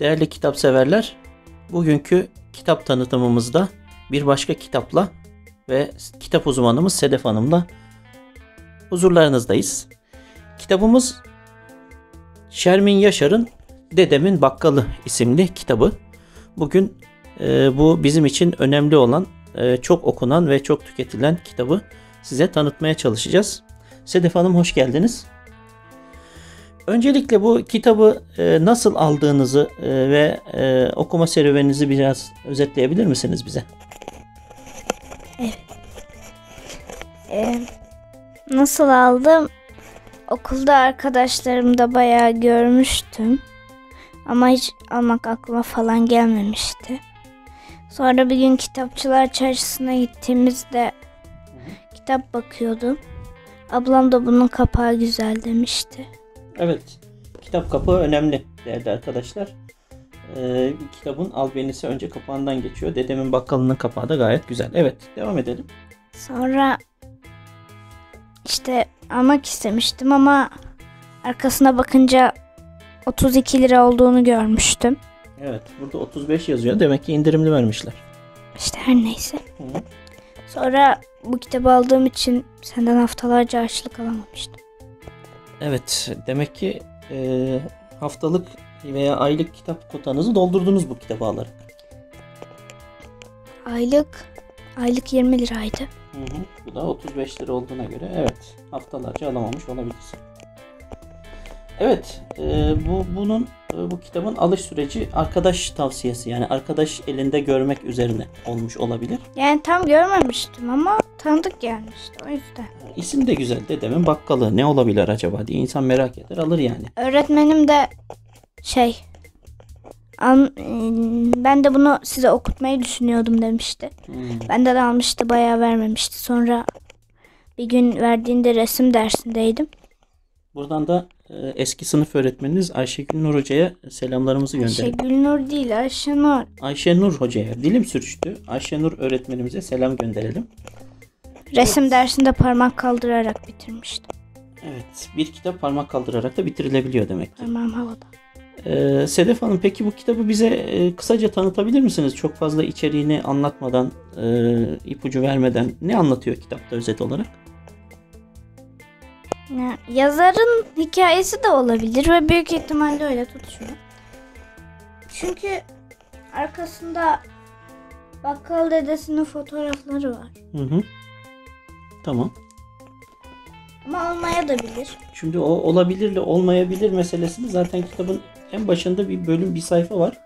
Değerli kitap severler, bugünkü kitap tanıtımımızda bir başka kitapla ve kitap uzmanımız Sedef Hanım'la huzurlarınızdayız. Kitabımız Şermin Yaşar'ın Dedemin Bakkalı isimli kitabı. Bugün e, bu bizim için önemli olan, e, çok okunan ve çok tüketilen kitabı size tanıtmaya çalışacağız. Sedef Hanım hoş geldiniz. Öncelikle bu kitabı e, nasıl aldığınızı e, ve e, okuma serüveninizi biraz özetleyebilir misiniz bize? Ee, nasıl aldım? Okulda arkadaşlarım da bayağı görmüştüm. Ama hiç almak aklıma falan gelmemişti. Sonra bir gün kitapçılar çarşısına gittiğimizde kitap bakıyordum. Ablam da bunun kapağı güzel demişti. Evet, kitap kapağı önemli değerli arkadaşlar. E, kitabın albenisi önce kapağından geçiyor. Dedemin bakkalının kapağı da gayet güzel. Evet, devam edelim. Sonra işte almak istemiştim ama arkasına bakınca 32 lira olduğunu görmüştüm. Evet, burada 35 yazıyor. Demek ki indirimli vermişler. İşte her neyse. Hı. Sonra bu kitabı aldığım için senden haftalarca harçlık alamamıştım. Evet, demek ki e, haftalık veya aylık kitap kotanızı doldurdunuz bu kitabı alarak. Aylık aylık 20 liraydı. Hı hı. Bu da 35 lira olduğuna göre evet haftalarca alamamış olabilirsin. Evet, e, bu bunun e, bu kitabın alış süreci arkadaş tavsiyesi yani arkadaş elinde görmek üzerine olmuş olabilir. Yani tam görmemiştim ama tanıdık gelmişti o yüzden. İsim de güzel. Dedemin bakkalı ne olabilir acaba diye insan merak eder alır yani. Öğretmenim de şey an, ben de bunu size okutmayı düşünüyordum demişti. Hmm. Benden almıştı bayağı vermemişti. Sonra bir gün verdiğinde resim dersindeydim. Buradan da e, eski sınıf öğretmeniniz Ayşegül Nur Hoca'ya selamlarımızı gönderelim. Ayşegül Nur değil Ayşenur. Ayşe Nur Hoca'ya dilim sürçtü. Ayşe Nur öğretmenimize selam gönderelim. Resim dersinde parmak kaldırarak bitirmiştim. Evet, bir kitap parmak kaldırarak da bitirilebiliyor demek ki. Parmağım havada. Ee, Sedef Hanım peki bu kitabı bize e, kısaca tanıtabilir misiniz? Çok fazla içeriğini anlatmadan, e, ipucu vermeden ne anlatıyor kitapta özet olarak? Ya, yazarın hikayesi de olabilir ve büyük ihtimalle öyle tutuşuyor. Çünkü arkasında bakkal dedesinin fotoğrafları var. Hı hı. Tamam. Ama olmaya da bilir. Şimdi o olabilirle olmayabilir meselesini zaten kitabın en başında bir bölüm bir sayfa var.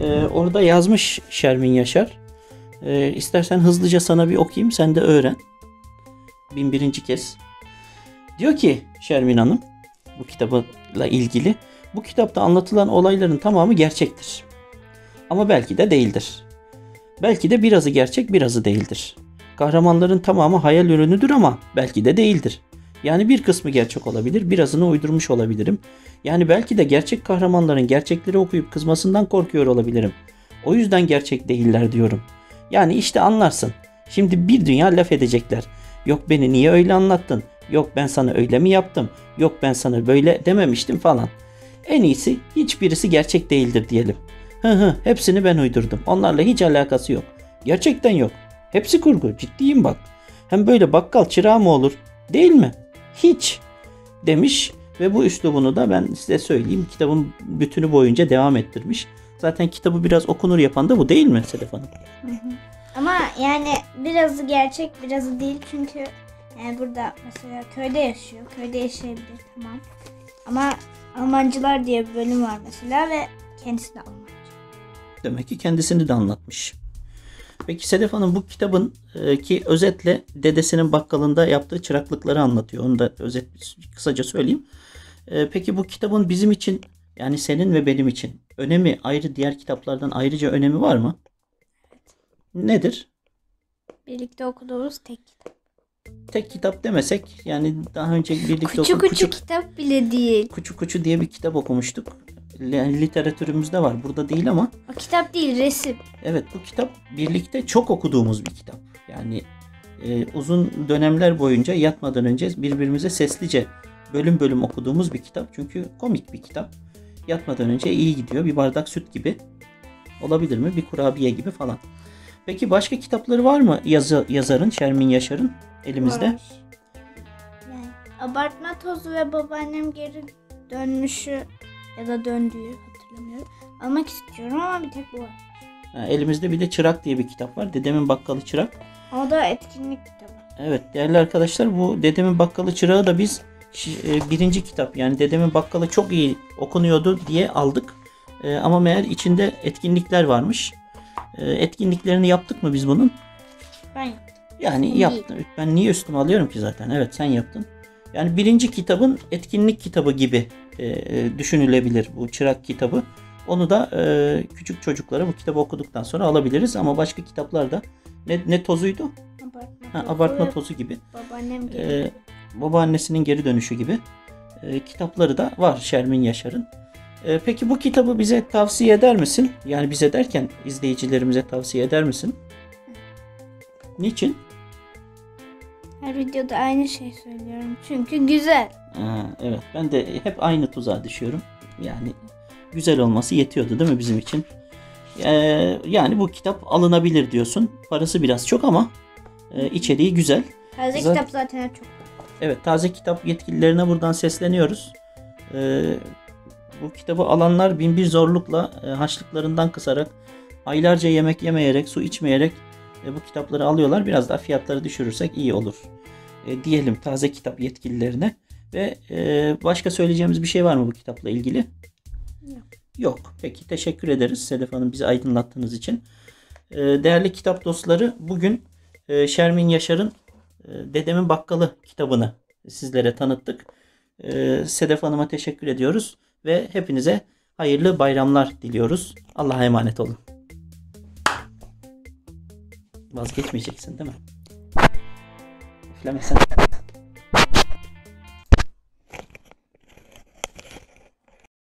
Ee, orada yazmış Şermin Yaşar. Ee, istersen hızlıca sana bir okuyayım sen de öğren. Bin birinci kez. Diyor ki Şermin Hanım bu kitapla ilgili bu kitapta anlatılan olayların tamamı gerçektir. Ama belki de değildir. Belki de birazı gerçek birazı değildir. Kahramanların tamamı hayal ürünüdür ama belki de değildir. Yani bir kısmı gerçek olabilir, birazını uydurmuş olabilirim. Yani belki de gerçek kahramanların gerçekleri okuyup kızmasından korkuyor olabilirim. O yüzden gerçek değiller diyorum. Yani işte anlarsın. Şimdi bir dünya laf edecekler. Yok beni niye öyle anlattın? Yok ben sana öyle mi yaptım? Yok ben sana böyle dememiştim falan. En iyisi hiçbirisi gerçek değildir diyelim. Hı hı hepsini ben uydurdum. Onlarla hiç alakası yok. Gerçekten yok. Hepsi kurgu. Ciddiyim bak. Hem böyle bakkal çırağı mı olur? Değil mi? Hiç. Demiş ve bu üslubunu da ben size söyleyeyim. Kitabın bütünü boyunca devam ettirmiş. Zaten kitabı biraz okunur yapan da bu değil mi Sedef Hanım? Ama yani birazı gerçek birazı değil çünkü yani burada mesela köyde yaşıyor. Köyde yaşayabilir tamam. Ama Almancılar diye bir bölüm var mesela ve kendisi de Alman. Demek ki kendisini de anlatmış. Peki Sedef Hanım bu kitabın e, ki özetle dedesinin bakkalında yaptığı çıraklıkları anlatıyor. Onu da özet kısaca söyleyeyim. E, peki bu kitabın bizim için yani senin ve benim için önemi ayrı diğer kitaplardan ayrıca önemi var mı? Nedir? Birlikte okuduğumuz tek kitap. Tek kitap demesek yani daha önce birlikte Küçük oku- küçük kitap bile değil. Kuçu Kuçu diye bir kitap okumuştuk. Literatürümüzde var. Burada değil ama O kitap değil resim. Evet bu kitap birlikte çok okuduğumuz bir kitap. Yani e, uzun dönemler boyunca yatmadan önce birbirimize seslice bölüm bölüm okuduğumuz bir kitap. Çünkü komik bir kitap. yatmadan önce iyi gidiyor. Bir bardak süt gibi. Olabilir mi? Bir kurabiye gibi falan. Peki başka kitapları var mı yazı, yazarın, Şermin Yaşar'ın elimizde? Varmış. Yani abartma tozu ve babaannem geri dönmüşü ya da döndüğü hatırlamıyorum. Almak istiyorum ama bir tek bu var. Ha, elimizde bir de Çırak diye bir kitap var. Dedemin Bakkalı Çırak. O da etkinlik kitabı. Evet değerli arkadaşlar bu Dedemin Bakkalı Çırağı da biz e, birinci kitap yani Dedemin Bakkalı çok iyi okunuyordu diye aldık. E, ama meğer içinde etkinlikler varmış. E, etkinliklerini yaptık mı biz bunun? Ben yaptım. Yani yaptım. Ben niye üstüme alıyorum ki zaten? Evet sen yaptın. Yani birinci kitabın etkinlik kitabı gibi e, e, düşünülebilir bu çırak kitabı. Onu da e, küçük çocuklara bu kitabı okuduktan sonra alabiliriz ama başka kitaplar da ne, ne tozuydu? Abartma, Ha, tozu abartma tozu gibi. Babaannem geri E, babaannesinin geri dönüşü gibi e, kitapları da var Şermin Yaşar'ın. E, peki bu kitabı bize tavsiye eder misin? Yani bize derken izleyicilerimize tavsiye eder misin? Niçin? Her videoda aynı şey söylüyorum. Çünkü güzel. Ha, evet ben de hep aynı tuzağa düşüyorum. Yani güzel olması yetiyordu değil mi bizim için? Ee, yani bu kitap alınabilir diyorsun. Parası biraz çok ama e, içeriği güzel. Taze Zaten- kitap zaten çok. Evet taze kitap yetkililerine buradan sesleniyoruz. Ee, bu kitabı alanlar bin bir zorlukla e, haçlıklarından kısarak aylarca yemek yemeyerek su içmeyerek e, bu kitapları alıyorlar. Biraz daha fiyatları düşürürsek iyi olur. E, diyelim taze kitap yetkililerine. Ve e, başka söyleyeceğimiz bir şey var mı bu kitapla ilgili? Yok. Yok. Peki teşekkür ederiz Sedef Hanım bizi aydınlattığınız için. E, değerli kitap dostları bugün e, Şermin Yaşar'ın e, Dedemin Bakkalı kitabını sizlere tanıttık. E, Sedef Hanım'a teşekkür ediyoruz ve hepinize hayırlı bayramlar diliyoruz. Allah'a emanet olun. Vazgeçmeyeceksin değil mi? Üflemesen.